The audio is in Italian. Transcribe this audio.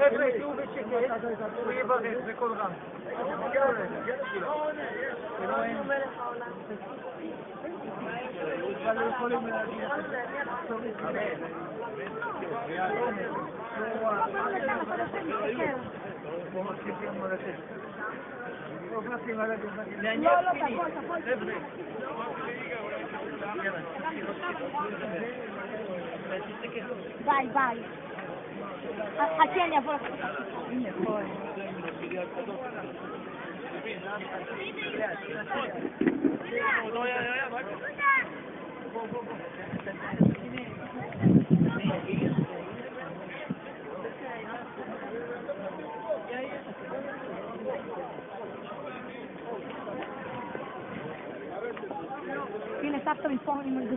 חבר'ה, תהיו בשקט, הוא יברך בקול רם. לא, לא, תבוא, תבוא. Vai, vai. A- Attieni a voi. Fine, tappa il po' in mezzo